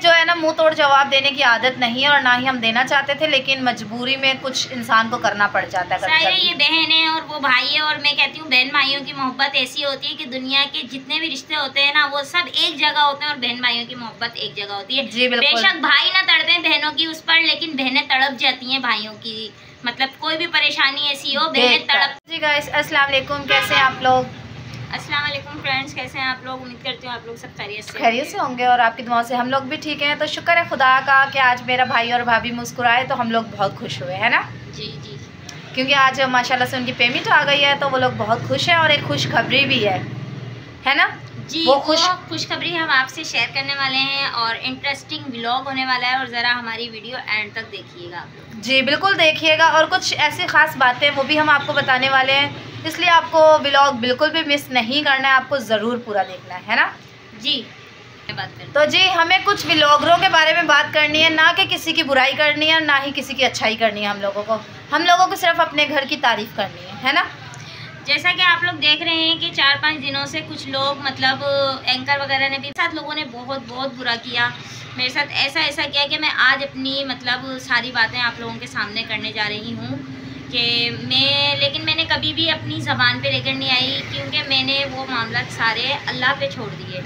जो है ना मुँह तोड़ जवाब देने की आदत नहीं है और ना ही हम देना चाहते थे लेकिन मजबूरी में कुछ इंसान को करना पड़ जाता है सारे ये बहन है और वो भाई है और मैं कहती हूँ बहन भाइयों की मोहब्बत ऐसी होती है कि दुनिया के जितने भी रिश्ते होते हैं ना वो सब एक जगह होते हैं और बहन भाइयों की मोहब्बत एक जगह होती है। जी बेशक भाई ना तड़पे बहनों की उस पर लेकिन बहनें तड़प जाती हैं भाइयों की। मतलब कोई भी परेशानी ऐसी हो बहनें तड़प जी गाइस अस्सलाम वालेकुम कैसे आप लोग? अस्सलाम वालेकुम फ्रेंड्स कैसे हैं आप लोग? उम्मीद करती हूँ आप लोग सब खैरियत से खैरियत से होंगे और आपकी दुआओं से हम लोग भी ठीक हैं। तो शुक्र है खुदा का कि आज मेरा भाई और भाभी मुस्कुराए तो हम लोग बहुत खुश हुए है ना? जी जी। क्योंकि आज माशाल्लाह से उनकी पेमेंट आ गई है तो वो लोग बहुत खुश हैं और एक खुशखबरी भी है है ना? जी वो खुश- खुशखबरी हम आपसे शेयर करने वाले हैं और इंटरेस्टिंग ब्लॉग होने वाला है और ज़रा हमारी वीडियो एंड तक देखिएगा जी बिल्कुल देखिएगा और कुछ ऐसी ख़ास बातें वो भी हम आपको बताने वाले हैं। इसलिए आपको ब्लॉग बिल्कुल भी मिस नहीं करना है आपको ज़रूर पूरा देखना है है ना? जी। तो जी हमें कुछ ब्लॉगरों के बारे में बात करनी है ना कि किसी की बुराई करनी है ना ही किसी की अच्छाई करनी है हम लोगों को। हम लोगों को सिर्फ़ अपने घर की तारीफ़ करनी है है ना? जैसा कि आप लोग देख रहे हैं कि चार पाँच दिनों से कुछ लोग मतलब एंकर वगैरह ने भी साथ लोगों ने बहुत बहुत बुरा किया। मेरे साथ ऐसा ऐसा किया कि मैं आज अपनी मतलब सारी बातें आप लोगों के सामने करने जा रही हूँ। कि मैं लेकिन मैंने कभी भी अपनी ज़बान पे लेकर नहीं आई क्योंकि मैंने वो मामला सारे अल्लाह पे छोड़ दिए।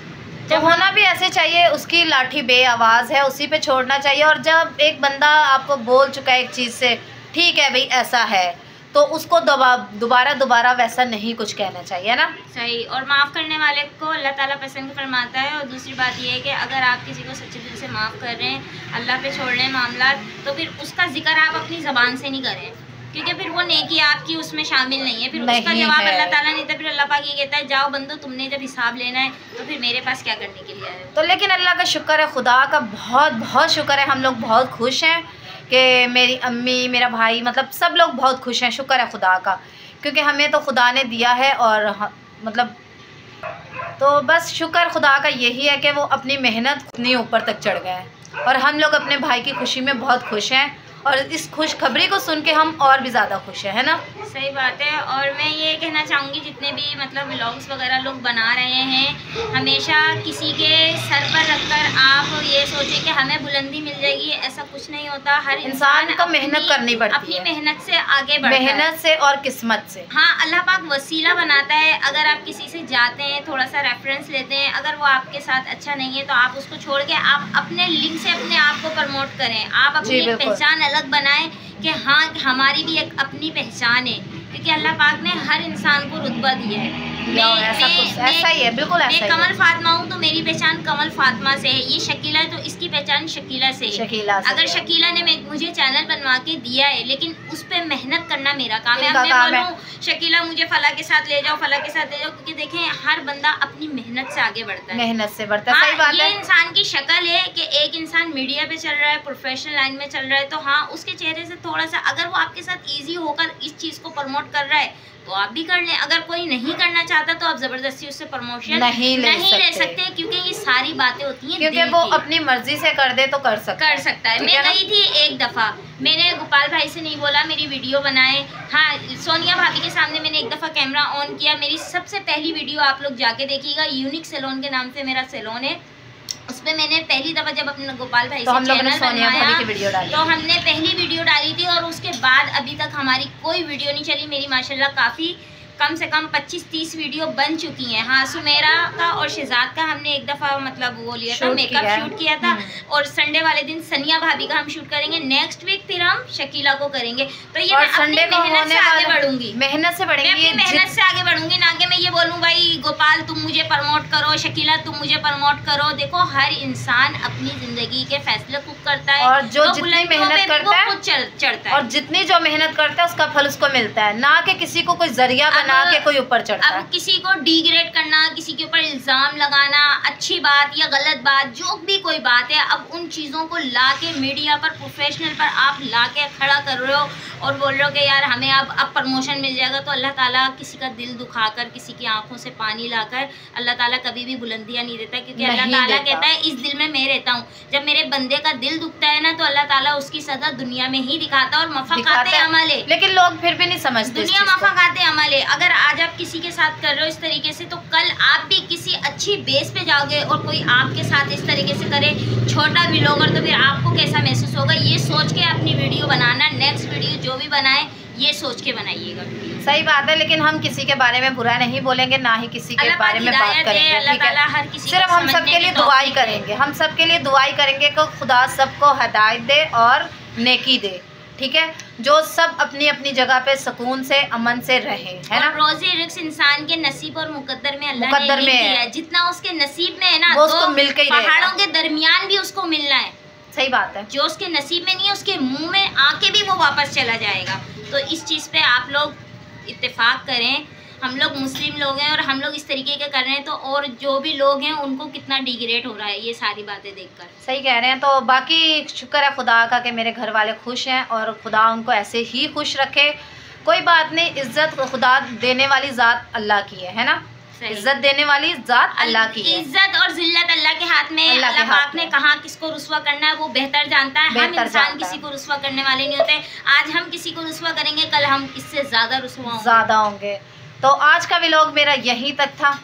तो होना भी ऐसे चाहिए उसकी लाठी बे आवाज़ है उसी पे छोड़ना चाहिए और जब एक बंदा आपको बोल चुका है एक चीज़ से ठीक है भाई ऐसा है तो उसको दोबा- दोबारा दोबारा वैसा नहीं कुछ कहना चाहिए ना? सही। और माफ़ करने वाले को अल्लाह ताला पसंद फरमाता है और दूसरी बात ये है कि अगर आप किसी को सच्चे दिल से माफ़ कर रहे हैं अल्लाह पे छोड़ रहे हैं मामला तो फिर उसका ज़िक्र आप अपनी ज़बान से नहीं करें। क्योंकि फिर वो नेकी आपकी उसमें शामिल नहीं है। फिर उसका जवाब अल्लाह ताला नहीं देता फिर अल्लाह पाक ये कहता है जाओ बंदो तुमने जब हिसाब लेना है तो फिर मेरे पास क्या करने के लिए आए तो लेकिन अल्लाह का शुक्र है खुदा का बहुत बहुत शुक्र है। हम लोग बहुत खुश हैं कि मेरी अम्मी मेरा भाई मतलब सब लोग बहुत खुश हैं शुक्र है खुदा का। क्योंकि हमें तो खुदा ने दिया है और मतलब तो बस शुक्र खुदा का यही है कि वो अपनी मेहनत इतनी ऊपर तक चढ़ गए हैं। और हम लोग अपने भाई की खुशी में बहुत खुश हैं। और इस खुशखबरी को सुन के हम और भी ज़्यादा खुश हैं है ना? सही बात है और मैं ये कहना चाहूँगी जितने भी मतलब व्लॉग्स वगैरह लोग बना रहे हैं हमेशा किसी के सर पर रखकर आप ये सोचें कि हमें बुलंदी मिल जाएगी ऐसा कुछ नहीं होता। हर इंसान को मेहनत करनी पड़ती अपनी। मेहनत से आगे बढ़ता है। मेहनत से और किस्मत से। हाँ अल्लाह पाक वसीला बनाता है। अगर आप किसी से जाते हैं थोड़ा सा रेफरेंस लेते हैं अगर वो आपके साथ अच्छा नहीं है तो आप उसको छोड़ के आप अपने लिंक से अपने आप को प्रमोट करें। आप अपनी। पहचान अलग बनाए कि हाँ हमारी भी एक अपनी पहचान है। क्योंकि अल्लाह पाक ने हर इंसान को रुतबा दिया है। या ऐसा कुछ ऐसा ही है बिल्कुल ऐसा मैं कमल फातमा फातिमा हूँ तो मेरी पहचान कमल फातिमा से है। ये शकीला है तो इसकी पहचान शकीला से है। शकीला से अगर शकीला ने मैं- मुझे चैनल बनवा के दिया है लेकिन उस पर मेहनत करना मेरा काम है। अब मैं बोलूँ शकीला मुझे फला के साथ ले जाओ फला के साथ ले जाओ क्योंकि देखें हर बंदा अपनी मेहनत से आगे बढ़ता है। मेहनत से बढ़ता है। सही हाँ, बात ये इंसान की शक्ल है कि एक इंसान मीडिया पे चल रहा है प्रोफेशनल लाइन में चल रहा है तो हाँ उसके चेहरे से थोड़ा सा अगर वो आपके साथ ईजी होकर इस चीज़ को प्रमोट कर रहा है तो आप भी कर लें। अगर कोई नहीं करना चाहता तो आप ज़बरदस्ती उससे प्रमोशन नहीं ले नहीं ले सकते। सकते क्योंकि ये सारी बातें होती हैं क्योंकि वो अपनी मर्ज़ी से कर दे तो कर सकता कर सकता है। मैं गई थी एक दफ़ा मैंने गोपाल भाई से नहीं बोला मेरी वीडियो बनाए। हाँ सोनिया भाभी के सामने मैंने एक दफ़ा कैमरा ऑन किया। मेरी सबसे पहली वीडियो आप लोग जाके देखिएगा यूनिक सेलोन के नाम से मेरा सेलोन है। उस पर मैंने पहली दफ़ा जब अपने गोपाल भाई तो से चैनल बनाया भाभी बनवाया की वीडियो डाली तो हमने पहली वीडियो डाली थी और उसके बाद अभी तक हमारी कोई वीडियो नहीं चली। मेरी माशाल्लाह काफ़ी कम से कम 25-30 वीडियो बन चुकी हैं। हाँ सुमेरा का और शहजाद का हमने एक दफ़ा मतलब वो लिया था मेकअप शूट किया था। हम्म। और संडे वाले दिन सनिया भाभी का हम शूट करेंगे। नेक्स्ट वीक फिर हम शकीला को करेंगे। तो ये मैं अपनी मेहनत से आगे बढ़ूँगी। मेहनत से बढ़ेंगी मेहनत से आगे बढ़ूँगी ना कि मैं ये बोलूँ भाई गोपाल तुम मुझे प्रमोट करो। शकीला तुम मुझे प्रमोट करो। देखो हर इंसान अपनी ज़िंदगी के फैसले खुद करता है। और जो तो जितनी मेहनत करता है, खुद चढ़- चढ़ता है। और जितनी जो मेहनत करता है उसका फल उसको मिलता है। ना कि किसी को कोई ज़रिया बना के कोई ऊपर चढ़ता है। अब किसी को डिग्रेड करना किसी के ऊपर इल्ज़ाम लगाना अच्छी बात या गलत बात जो भी कोई बात है अब उन चीज़ों को ला के मीडिया पर प्रोफेशनल पर आप ला के खड़ा कर रहे हो और बोल रहे हो कि यार हमें अब अब प्रमोशन मिल जाएगा तो अल्लाह ताला किसी का दिल दुखा कर किसी की आँखों से पानी लाकर अल्लाह ताला कभी भी बुलंदियाँ नहीं देता क्योंकि अल्लाह ताला कहता है इस दिल में मैं रहता हूँ। जब मेरे बंदे का दिल दुखता है ना तो अल्लाह ताला उसकी सजा दुनिया में ही दिखाता है और मफाकाते अमल है। लेकिन लोग फिर भी नहीं समझते दुनिया मफाकाते अमल है। अगर आज आप किसी के साथ कर रहे हो इस तरीके से तो कल आप भी किसी अच्छी बेस पे जाओगे और कोई आपके साथ इस तरीके से करे छोटा भी लोगर तो फिर आपको कैसा महसूस होगा ये सोच के अपनी वीडियो बनाना नेक्स्ट वीडियो जो भी बनाए ये सोच के बनाइएगा। सही बात है लेकिन हम किसी के बारे में बुरा नहीं बोलेंगे ना ही किसी के बारे में बात करेंगे ठीक है? सिर्फ़ हम सबके लिए दुआई करेंगे हम सबके लिए दुआई करेंगे कि खुदा सबको हदायत दे और नेकी दे ठीक है? जो सब अपनी अपनी जगह पे सुकून से अमन से रहे है ना? रोजी रिक्स इंसान के नसीब और मुकद्दर में अल्लाह मुकद्दर में है। जितना उसके नसीब में है ना वो उसको मिल के पहाड़ों के दरमियान भी उसको मिलना है। सही बात है। जो उसके नसीब में नहीं है उसके मुँह में आके भी वो वापस चला जाएगा। तो इस चीज़ पे आप लोग इत्तेफाक करें। हम लोग मुस्लिम लोग हैं और हम लोग इस तरीके के कर रहे हैं तो और जो भी लोग हैं, उनको कितना डिग्रेड हो रहा है, ये सारी बातें देखकर। सही कह रहे हैं तो बाकी शुक्र है खुदा का कि मेरे घर वाले खुश हैं और खुदा उनको ऐसे ही खुश रखे। कोई बात नहीं, इज़्ज़त खुदा देने वाली ज़ात अल्लाह की है है ना? इज़्ज़त देने वाली जात अल्लाह की इज़्ज़त और जिल्लत अल्लाह के हाथ में अल्लाह पाक ने कहा किसको रुसवा करना है वो बेहतर जानता है। हम इंसान किसी को रुसवा करने वाले नहीं होते। आज हम किसी को रुसवा करेंगे कल हम इससे ज़्यादा रुसवा ज़्यादा होंगे। तो आज का व्लॉग मेरा यही तक था।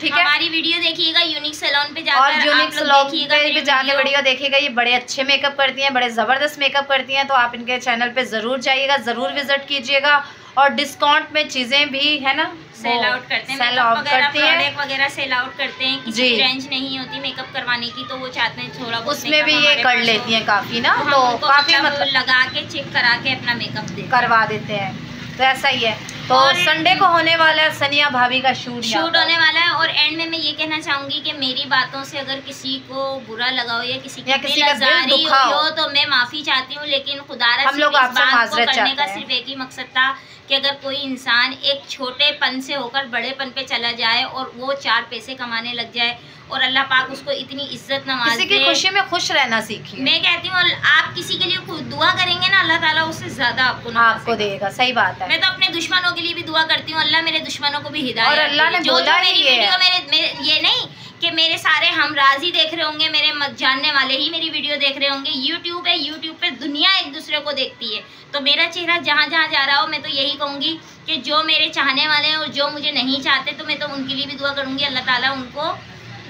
ठीक है? हमारी वीडियो देखिएगा यूनिक सैलून पे जाकर और यूनिक सैलून पे जाके वीडियो देखिएगा। ये बड़े अच्छे मेकअप करती हैं बड़े ज़बरदस्त मेकअप करती हैं तो आप इनके चैनल पे ज़रूर जाइएगा ज़रूर विज़िट कीजिएगा। और डिस्काउंट में चीज़ें भी है ना? सेल आउट करते हैं। सेल आउट करती हैं। वगैरह सेल आउट करते हैं किसी रेंज नहीं होती मेकअप करवाने की तो वो चाहते हैं थोड़ा उसमें भी ये कर लेती हैं काफ़ी ना तो, तो काफ़ी मतलब, लगा के चेक करा के अपना मेकअप करवा देते हैं। तो ऐसा ही है। तो संडे को होने वाला है सनिया भाभी का शूट शूट होने वाला है और एंड में मैं ये कहना चाहूँगी कि मेरी बातों से अगर किसी को बुरा लगा हो या किसी या किसी का दिल दुखा हो। तो मैं माफ़ी चाहती हूँ लेकिन खुदारा हम लोग आपसे माजरत करने का सिर्फ़ एक ही मकसद था कि अगर कोई इंसान एक छोटे पन से होकर बड़ेपन पे चला जाए और वो चार पैसे कमाने लग जाए और अल्लाह पाक उसको इतनी इज़्ज़त नवाज़ किसी की खुशी में खुश रहना सीखिए। मैं कहती हूँ आप किसी के लिए दुआ करेंगे ना अल्लाह ताला उससे ज़्यादा आपको आपको देगा। सही बात है। मैं तो अपने दुश्मनों के लिए भी दुआ करती हूँ अल्लाह मेरे दुश्मनों को भी हिदायत और अल्लाह ने बोला ही है। मेरे ये नहीं कि मेरे सारे हम राज़ी देख रहे होंगे मेरे मत जानने वाले ही मेरी वीडियो देख रहे होंगे। यूट्यूब है यूट्यूब पे दुनिया एक दूसरे को देखती है। तो मेरा चेहरा जहाँ जहाँ जा रहा हो मैं तो यही कहूँगी कि जो मेरे चाहने वाले हैं और जो मुझे नहीं चाहते तो मैं तो उनके लिए भी दुआ करूँगी। अल्लाह ताला उनको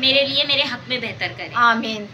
मेरे लिए मेरे हक में बेहतर करे। आमीन।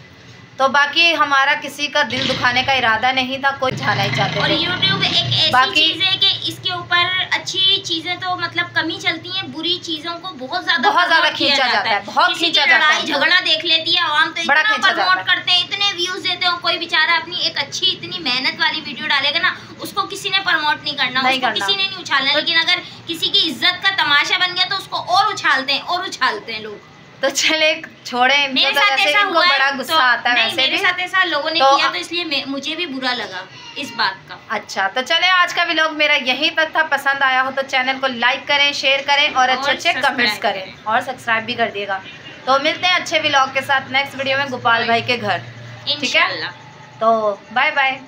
तो बाकी हमारा किसी का दिल दुखाने का इरादा नहीं था कोई जाना ही चाहते और यूट्यूब एक ऐसी चीज़ है कि इसके ऊपर अच्छी चीज़ें तो मतलब कमी चलती हैं बुरी चीज़ों को बहुत ज़्यादा बहुत ज़्यादा खींचा जाता है बहुत खींचा जाता है झगड़ा देख लेती है आवाम तो इतना प्रमोट करते हैं इतने व्यूज़ देते हैं कोई बेचारा अपनी एक अच्छी इतनी मेहनत वाली वीडियो डालेगा ना उसको किसी ने प्रमोट नहीं करना नहीं उसको किसी ने नहीं उछालना। तो लेकिन अगर किसी की इज़्ज़त का तमाशा बन गया तो उसको और उछालते हैं और उछालते हैं लोग। तो चले छोड़े मेरे तो साथ ऐसा हुआ बड़ा गुस्सा तो, आता है वैसे मेरे भी। साथ ऐसा लोगों ने तो, किया तो इसलिए मुझे भी बुरा लगा इस बात का। अच्छा तो चले आज का व्लॉग मेरा यही तक था। पसंद आया हो तो चैनल को लाइक करें शेयर करें और अच्छे अच्छे कमेंट्स करें। और सब्सक्राइब भी कर दिएगा। तो मिलते हैं अच्छे व्लॉग के साथ नेक्स्ट वीडियो में गोपाल भाई के घर। ठीक है? तो बाय बाय